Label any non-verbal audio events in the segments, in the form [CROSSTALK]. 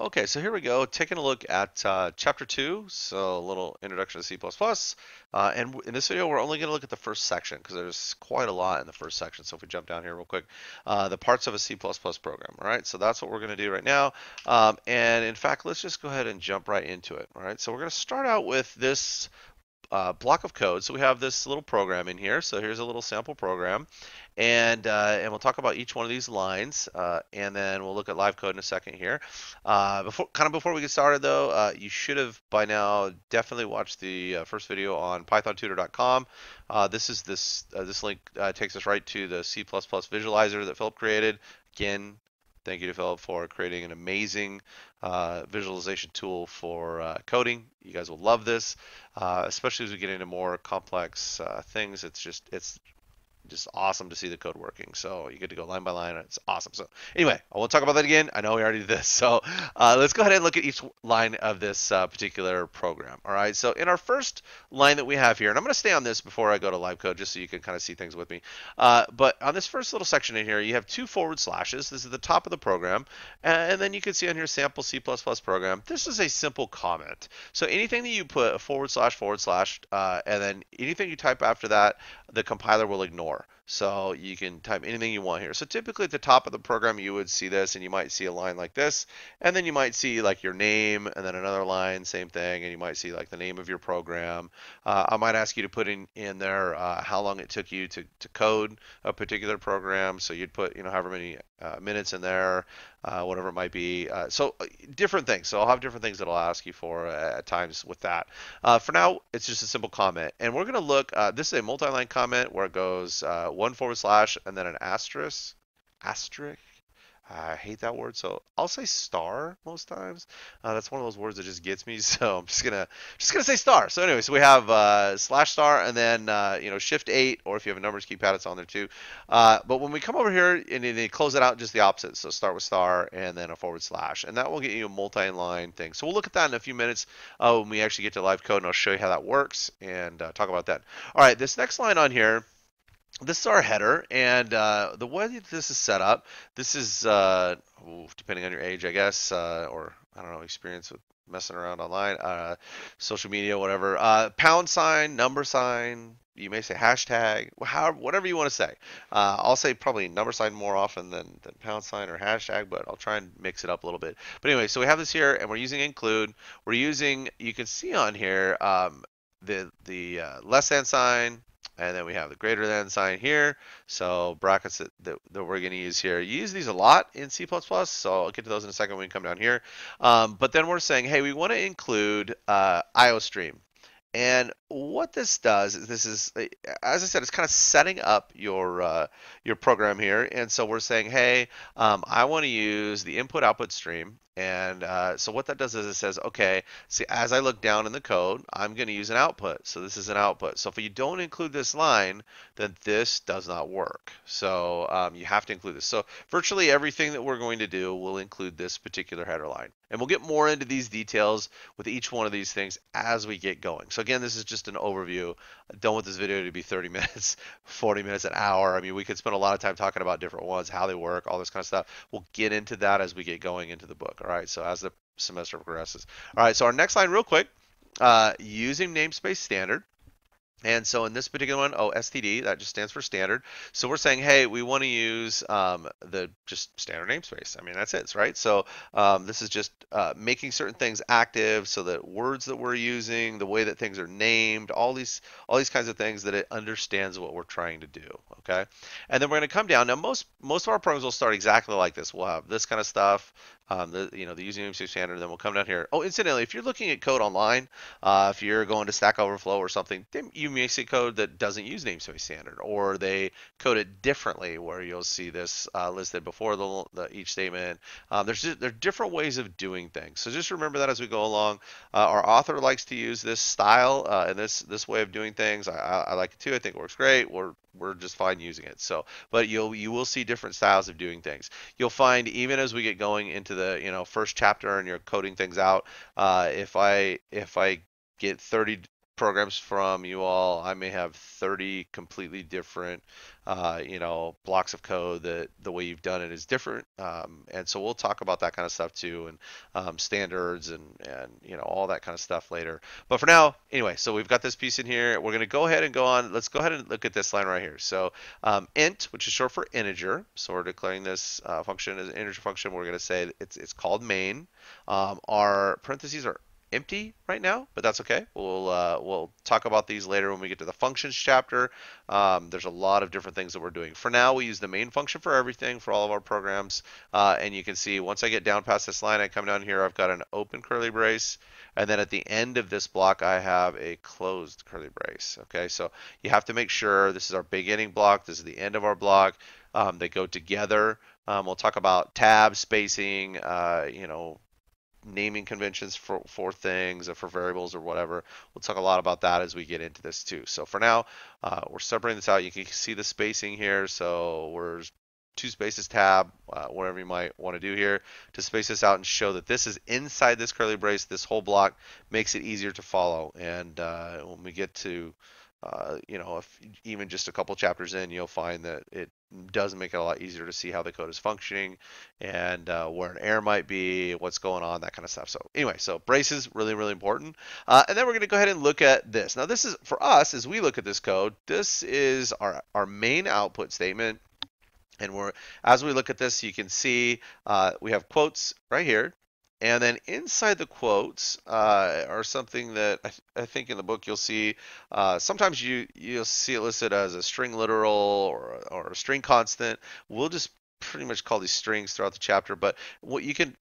Okay, so here we go, taking a look at uh, chapter two, so a little introduction to C++. Uh, and in this video, we're only going to look at the first section because there's quite a lot in the first section. So if we jump down here real quick, uh, the parts of a C++ program, all right? So that's what we're going to do right now. Um, and in fact, let's just go ahead and jump right into it, all right? So we're going to start out with this uh, block of code. So we have this little program in here. So here's a little sample program, and uh, and we'll talk about each one of these lines, uh, and then we'll look at live code in a second here. Uh, before kind of before we get started though, uh, you should have by now definitely watched the uh, first video on PythonTutor.com. this is this this link takes us right to the C++ visualizer that Philip created. Again, Thank you to Philip for creating an amazing uh, visualization tool for uh, coding. You guys will love this, uh, especially as we get into more complex uh, things. It's just it's just awesome to see the code working. So you get to go line by line. It's awesome. So anyway, I won't talk about that again. I know we already did this. [LAUGHS] So uh, let's go ahead and look at each line of this uh, particular program. All right. So in our first line that we have here, and I'm going to stay on this before I go to live code, just so you can kind of see things with me. Uh, but on this first little section in here, you have two forward slashes. This is the top of the program, and then you can see on here sample C++ program. This is a simple comment. So anything that you put forward slash forward slash, uh, and then anything you type after that, the compiler will ignore more. So you can type anything you want here. So typically at the top of the program, you would see this and you might see a line like this. And then you might see like your name and then another line, same thing. And you might see like the name of your program. Uh, I might ask you to put in, in there uh, how long it took you to, to code a particular program. So you'd put, you know, however many uh, minutes in there, uh, whatever it might be. Uh, so uh, different things. So I'll have different things that I'll ask you for at times with that. For now, it's just a simple comment, and we're going to look. This is a multi-line comment where it goes one forward slash and then an asterisk, asterisk, I hate that word, so I'll say star most times. Uh, that's one of those words that just gets me, [LAUGHS] so I'm just gonna just gonna say star. So anyway, so we have uh, slash star and then uh, you know shift eight, or if you have a numbers keypad, it's on there too. Uh, but when we come over here and then close it out, just the opposite. So start with star and then a forward slash, and that will get you a multi-line thing. So we'll look at that in a few minutes uh, when we actually get to live code, and I'll show you how that works and uh, talk about that. All right, this next line on here this is our header, and uh, the way this is set up, this is uh, ooh, depending on your age, I guess, uh, or I don't know, experience with messing around online, uh, social media, whatever. Uh, pound sign, number sign. You may say hashtag, however, whatever you want to say. Uh, I'll say probably number sign more often than, than pound sign or hashtag, but I'll try and mix it up a little bit. But anyway, so we have this here, and we're using include. We're using, you can see on here, um, the the less than sign, and then we have the greater than sign here. So brackets that, that, that we're going to use here. You use these a lot in C++, so I'll get to those in a second when we come down here. Um, but then we're saying, hey, we want to include uh, IOStream. And what this does is this is, as I said, it's kind of setting up your uh, your program here. And so we're saying, hey, um, I want to use the input output stream and uh, so what that does is it says, okay, see, as I look down in the code, I'm going to use an output. So this is an output. So if you don't include this line, then this does not work. So um, you have to include this. So virtually everything that we're going to do will include this particular header line. And we'll get more into these details with each one of these things as we get going. So again, this is just an overview. I don't want this video to be 30 [LAUGHS] minutes, 40 minutes, an hour. I mean, we could spend a lot of time talking about different ones, how they work, all this kind of stuff. We'll get into that as we get going into the book. All right, so as the semester progresses. All right, so our next line, real quick, uh, using namespace standard. And so in this particular one, oh, STD, that just stands for standard. So we're saying, hey, we want to use um, the just standard namespace. I mean, that's it, right? So um, this is just uh, making certain things active so that words that we're using, the way that things are named, all these all these kinds of things that it understands what we're trying to do, okay? And then we're going to come down. Now, most most of our programs will start exactly like this. We'll have this kind of stuff, um, the you know the using namespace standard. Then we'll come down here. Oh, incidentally, if you're looking at code online, uh, if you're going to Stack Overflow or something, you may see code that doesn't use namespace standard, or they code it differently, where you'll see this uh, listed before the, the each statement. Um, there's just, there are different ways of doing things. So just remember that as we go along. Uh, our author likes to use this style uh, and this this way of doing things. I, I, I like it too. I think it works great. We're we're just fine using it. So, but you'll you will see different styles of doing things. You'll find even as we get going into the you know first chapter and you're coding things out, uh, if I if I get 30 programs from you all. I may have 30 completely different, uh, you know, blocks of code that the way you've done it is different. Um, and so we'll talk about that kind of stuff too, and um, standards and and you know all that kind of stuff later. But for now, anyway, so we've got this piece in here. We're going to go ahead and go on. Let's go ahead and look at this line right here. So um, int, which is short for integer. So we're declaring this uh, function as an integer function. We're going to say it's it's called main. Um, our parentheses are empty right now, but that's okay. We'll uh, we'll talk about these later when we get to the functions chapter. Um, there's a lot of different things that we're doing. For now, we use the main function for everything for all of our programs, uh, and you can see once I get down past this line, I come down here. I've got an open curly brace, and then at the end of this block, I have a closed curly brace. Okay, so you have to make sure this is our beginning block. This is the end of our block. Um, they go together. Um, we'll talk about tab spacing, uh, you know, naming conventions for, for things or for variables or whatever. We'll talk a lot about that as we get into this too. So for now, uh, we're separating this out. You can see the spacing here. So we're two spaces tab, uh, whatever you might want to do here to space this out and show that this is inside this curly brace. This whole block makes it easier to follow. And uh, when we get to uh, you know, if even just a couple chapters in, you'll find that it does make it a lot easier to see how the code is functioning and uh, where an error might be, what's going on, that kind of stuff. So anyway, so braces really, really important. Uh, and then we're going to go ahead and look at this. Now this is for us as we look at this code. This is our our main output statement. And we're as we look at this, you can see uh, we have quotes right here and then inside the quotes uh, are something that I, th- I, think in the book you'll see. Uh, sometimes you you'll see it listed as a string literal or or a string constant. We'll just pretty much call these strings throughout the chapter. But what you can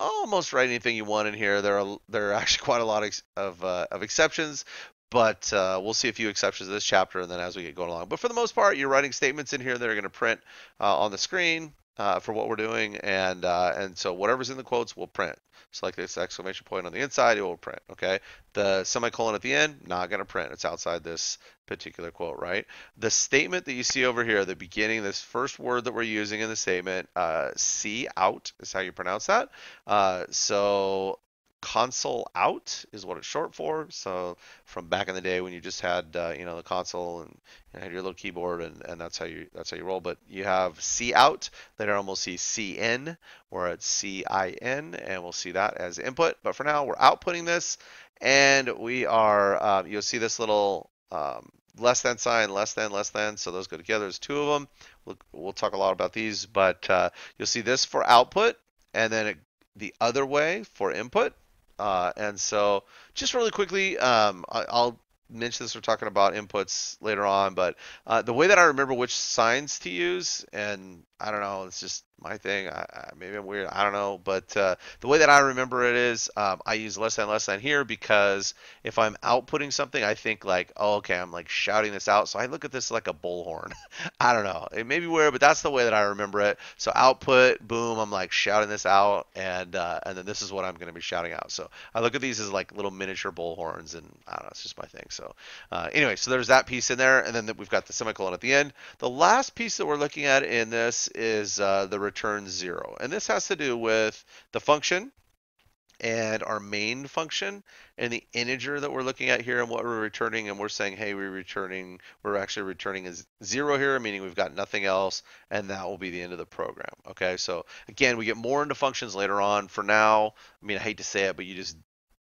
almost write anything you want in here. There are there are [LAUGHS] actually quite a lot of of, uh, of exceptions, but uh, we'll see a few exceptions to this chapter and then as we get going along. But for the most part, you're writing statements in here that are going to print uh, on the screen uh, for what we're doing, and uh, and so whatever's in the quotes will print. So like this exclamation point on the inside, it will print. Okay, the semicolon at the end, not going to print. It's outside this particular quote, right? The statement that you see over here, the beginning, this first word that we're using in the statement, uh, "see out" is how you pronounce that. Uh, so console out is what it's short for. So from back in the day when you just had uh, you know the console and you had your little keyboard and, and that's how you that's how you roll. But you have C out, later on we'll see CN or it's CIN and we'll see that as input. But for now we're outputting this and we are um, you'll see this little um, less than sign, less than, less than. So those go together. There's two of them. We'll, we'll talk a lot about these, but uh, you'll see this for output and then it, the other way for input uh, and so, just really quickly, um, I, will mention this. We're talking about inputs later on, but uh, the way that I remember which signs to use, and I don't know, it's just my thing. I, I, maybe I'm weird. I don't know. But uh, the way that I remember it is um, I use less than less than here because if I'm outputting something, I think like, oh, okay, I'm like shouting this out. So I look at this like a bullhorn. [LAUGHS] I don't know. It may be weird, but that's the way that I remember it. So output, boom, I'm like shouting this out, and uh, and then this is what I'm going to be shouting out. So I look at these as like little miniature bullhorns, and I don't know, it's just my thing. So uh, anyway, so there's that piece in there, and then we've got the semicolon at the end. The last piece that we're looking at in this is uh, the return zero. And this has to do with the function and our main function and the integer that we're looking at here and what we're returning. And we're saying hey we're returning we're actually returning a zero here meaning we've got nothing else. And that will be the end of the program. Okay. So again we get more into functions later on. For now i mean i hate to say it but you just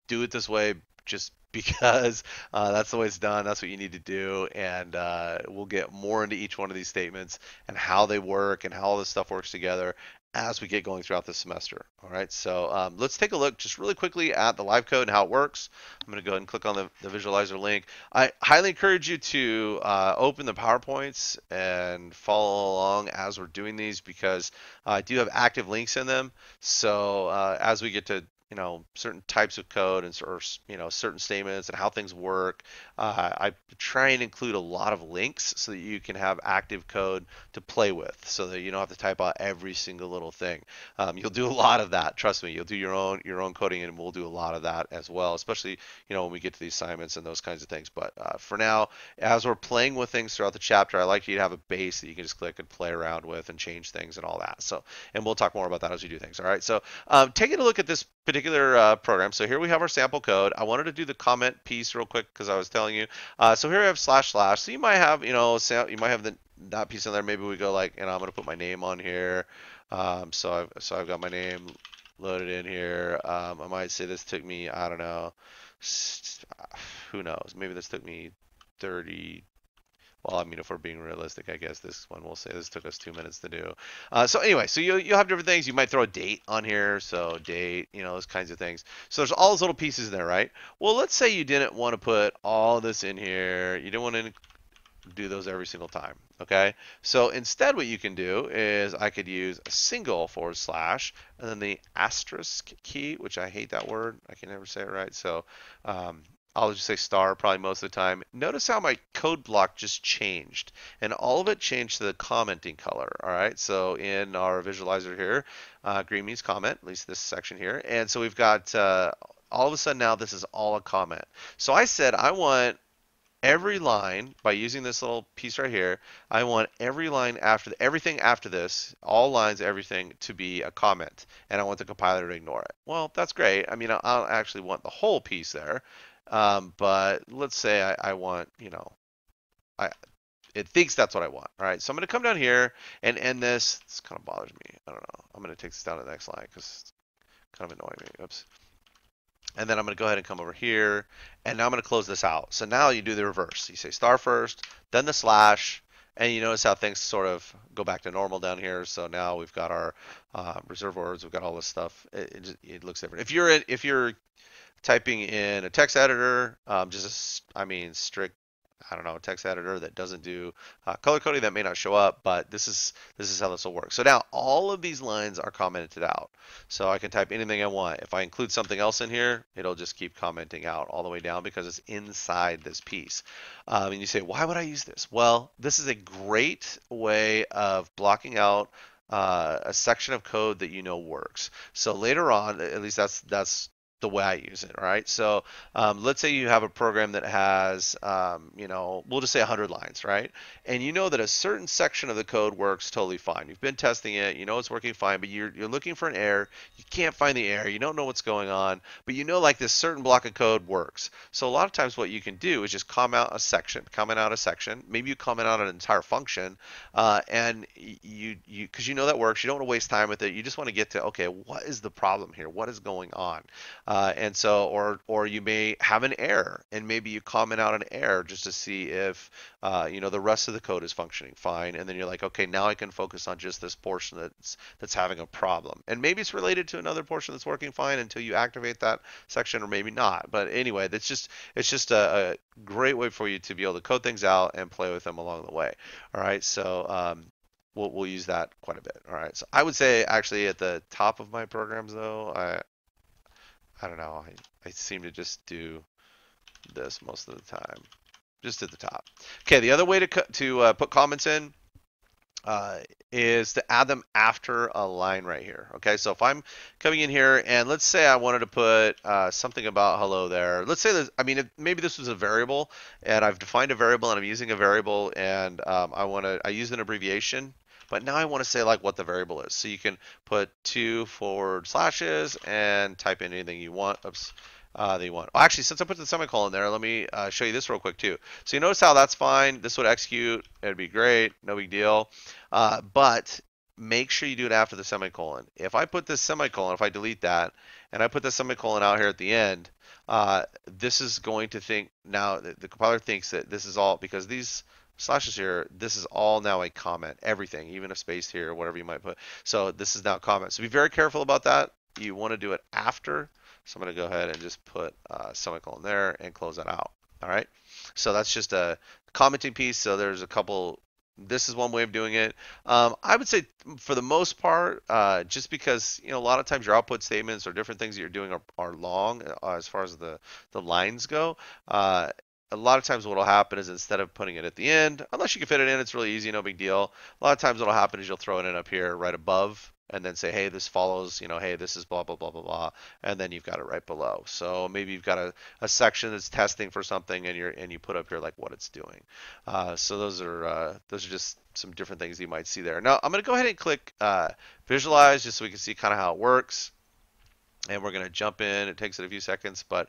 do it this way just [LAUGHS] because uh, that's the way it's done. That's what you need to do, and uh, we'll get more into each one of these statements and how they work and how all this stuff works together as we get going throughout the semester. All right, so um, let's take a look just really quickly at the live code and how it works. I'm going to go ahead and click on the, the visualizer link. I highly encourage you to uh, open the PowerPoints and follow along as we're doing these because I do have active links in them. So uh, as we get to you know certain types of code and or you know certain statements and how things work. Uh, I try and include a lot of links so that you can have active code to play with, so that you don't have to type out every single little thing. Um, you'll do a lot of that. Trust me, you'll do your own your own coding, and we'll do a lot of that as well. Especially you know when we get to the assignments and those kinds of things. But uh, for now, as we're playing with things throughout the chapter, I like you to have a base that you can just click and play around with and change things and all that. So and we'll talk more about that as we do things. All right. So um, taking a look at this particular particular uh, program. So here we have our sample code. I wanted to do the comment piece real quick because I was telling you. Uh, so here we have slash slash. So you might have, you know, you might have the that piece in there. Maybe we go like, you know, I'm gonna put my name on here. Um, so I've so I've got my name loaded in here. Um, I might say this took me, I don't know, who knows? Maybe this took me 30 well, I mean, if we're being realistic, I guess this one will say this took us two minutes to do. Uh, so anyway, so you you have different things. You might throw a date on here, so date, you know, those kinds of things. So there's all those little pieces in there, right? Well, let's say you didn't want to put all this in here. You didn't want to do those every single time. Okay, so instead, what you can do is I could use a single forward slash and then the asterisk key, which I hate that word. I can never say it right. So um, I'll just say star probably most of the time. Notice how my code block just changed and all of it changed to the commenting color. All right. So in our visualizer here, uh, green means comment, at least this section here. And so we've got uh, all of a sudden now this is all a comment. So I said I want every line by using this little piece right here. I want every line after everything after this, all lines, everything to be a comment, and I want the compiler to ignore it. Well, that's great. I mean, I don't actually want the whole piece there. Um, but let's say I, I want, you know, I it thinks that's what I want. All right, so I'm going to come down here and end this. This kind of bothers me. I don't know. I'm going to take this down to the next line because it's kind of annoying me. Oops. And then I'm going to go ahead and come over here, and now I'm going to close this out. So now you do the reverse. You say star first, then the slash, and you notice how things sort of go back to normal down here. So now we've got our uh, reserve words, we've got all this stuff. It, it, it looks different. If you're if you're typing in a text editor, um, just I mean strict I don't know, a text editor that doesn't do uh, color coding that may not show up, but this is this is how this will work. So now all of these lines are commented out. So I can type anything I want. If I include something else in here, it'll just keep commenting out all the way down because it's inside this piece. Um, and you say, why would I use this? Well, this is a great way of blocking out uh, a section of code that you know works. So later on, at least that's that's the way I use it, right? So um, let's say you have a program that has, um, you know, we'll just say 100 lines, right? And you know that a certain section of the code works totally fine. You've been testing it, you know it's working fine, but you're, you're looking for an error. You can't find the error. You don't know what's going on, but you know like this certain block of code works. So a lot of times what you can do is just comment out a section, comment out a section. Maybe you comment out an entire function, uh, and you you because you know that works. You don't want to waste time with it. You just want to get to okay, what is the problem here? What is going on? And so, or or you may have an error, and maybe you comment out an error just to see if uh, you know the rest of the code is functioning fine. And then you're like, okay, now I can focus on just this portion that's that's having a problem. And maybe it's related to another portion that's working fine until you activate that section, or maybe not. But anyway, that's just it's just a, a great way for you to be able to code things out and play with them along the way. All right, so um, we'll, we'll use that quite a bit. All right. So I would say actually at the top of my programs though, I, I. I, seem to just do this most of the time, just at the top. Okay, the other way to to uh, put comments in uh, is to add them after a line right here. Okay, so if I'm coming in here and let's say I wanted to put uh, something about hello there. Let's say that I mean maybe this was a variable and I've defined a variable and I'm using a variable and um, I want to I use an abbreviation but now I want to say like what the variable is. So you can put two forward slashes and type in anything you want. Oops. Uh, that you want. Well, actually, since I put the semicolon there, let me uh, show you this real quick too. So you notice how that's fine. This would execute. It'd be great. No big deal. Uh, but make sure you do it after the semicolon. If I put this semicolon, if I delete that, and I put the semicolon out here at the end, uh, this is going to think now the, the compiler thinks that this is all because these slashes here, this is all now a comment, everything, even a space here, whatever you might put. So this is now comment. So be very careful about that. You want to do it after. So I'm going to go ahead and just put uh, semicolon there and close that out. All right. So that's just a commenting piece. So there's a couple. This is one way of doing it. Um, I would say for the most part, uh, just because you know a lot of times your output statements or different things that you're doing are, are long uh, as far as the the lines go. Uh, a lot of times what will happen is instead of putting it at the end, unless you can fit it in, it's really easy, no big deal. A lot of times what will happen is you'll throw it in up here right above and then say, hey, this follows, you know, hey, this is blah, blah, blah, blah, blah. And then you've got it right below. So maybe you've got a, a section that's testing for something and you're, and you put up here like what it's doing. Uh, so those are, uh, those are just some different things you might see there. Now I'm going to go ahead and click uh, visualize just so we can see kind of how it works. and we're going to jump in. It takes it a few seconds, but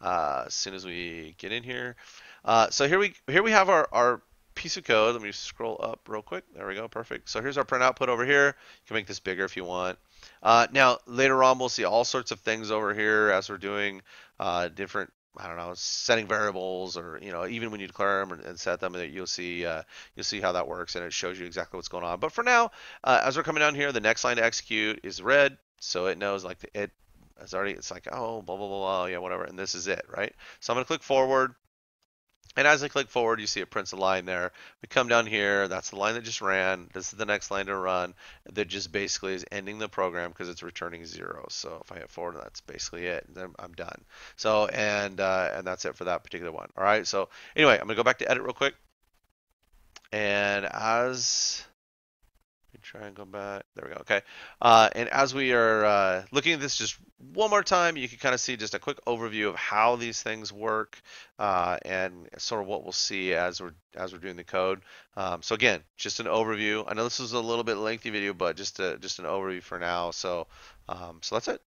uh, as soon as we get in here, uh, so here we here we have our, our piece of code. Let me scroll up real quick. There we go, perfect. So here's our print output over here. You can make this bigger if you want. Uh, now later on, we'll see all sorts of things over here as we're doing uh, different I don't know, setting variables or you know even when you declare them and set them, you'll see uh, you'll see how that works and it shows you exactly what's going on. But for now, uh, as we're coming down here, the next line to execute is red, so it knows like it it's already it's like oh blah blah blah, blah yeah whatever, and this is it right. So I'm gonna click forward. And as I click forward, you see it prints a line there. We come down here, that's the line that just ran. This is the next line to run that just basically is ending the program because it's returning zero. So if I hit forward, that's basically it. Then I'm done. So, and, uh, and that's it for that particular one. All right. So anyway, I'm gonna go back to edit real quick. And as try and go back. There we go. Okay. Uh, and as we are uh, looking at this just one more time, you can kind of see just a quick overview of how these things work uh, and sort of what we'll see as we're as we're doing the code. Um, so again, just an overview. I know this is a little bit lengthy video, but just a, just an overview for now. So um, so that's it.